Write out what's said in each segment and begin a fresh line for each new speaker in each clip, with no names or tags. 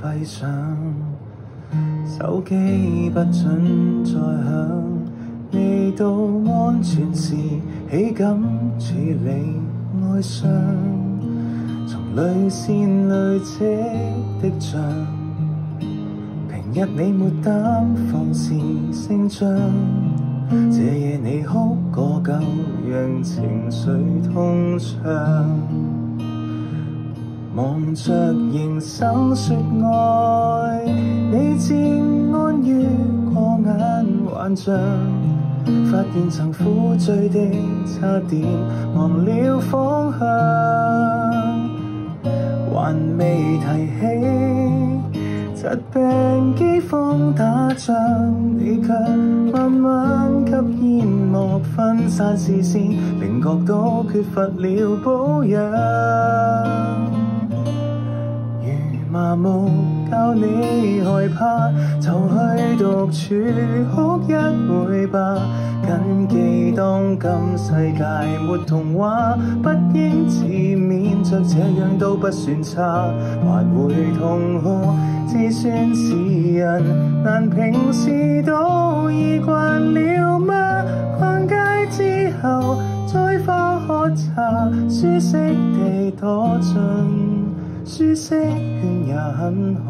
闭上，手机不准再响，未到安全时，岂敢处理哀伤？从泪腺累积的账，平日你没胆放肆声张，这夜你哭过够，让情绪通畅。望着凝生说爱，你渐安于过眼幻象，发现曾苦醉的差点忘了方向，还未提起疾病饥荒打仗，你却慢慢给烟幕分散视线，令觉到缺乏了保养。麻木教你害怕，就去独处哭一回吧。谨记当今世界没童话，不应自勉着这样都不算差。还会痛哭，自算是人，难平时都已惯了吗？逛街之后再花喝茶，舒适地躲进。舒适圈也很可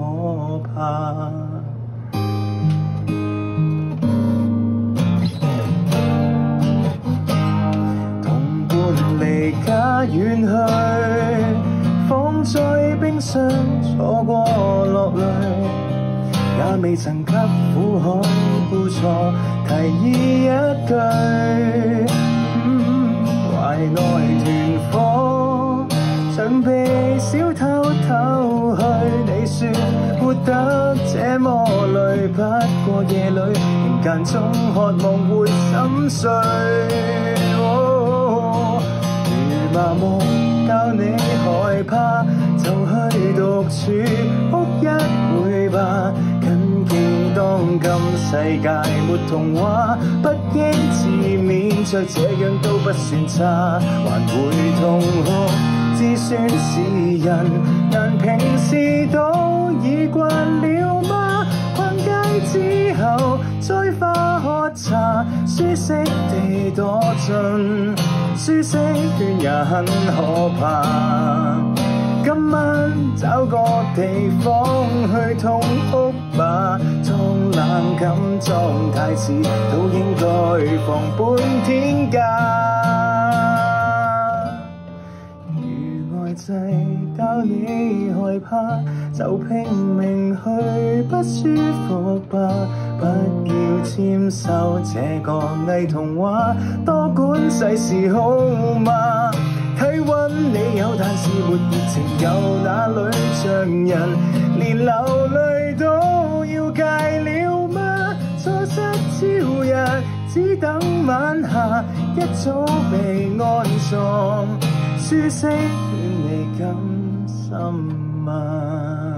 怕，同伴离家远去，放在冰箱错过落泪，也未曾给苦海孤坐提议一句，偷。去，你说活得这么累，不过夜里仍间中渴望会心碎。如麻木教你害怕，就去独处哭一回吧。谨记当今世界没童话，不应自勉着这样都不算差，还会痛哭。只算是人，但平时都已惯了吗？逛街之后再花喝茶，舒适地躲进舒适圈也很可怕。今晚找个地方去痛哭吧，装冷感装太迟，都应该放半天假。制教你害怕，就拼命去不舒服吧。不要签收这个伪童话，多管世事好吗？体温你有，但是没热情，有哪里像人？连流泪都要戒了吗？错失朝日，只等晚霞，一早被安葬。舒适，你甘心吗？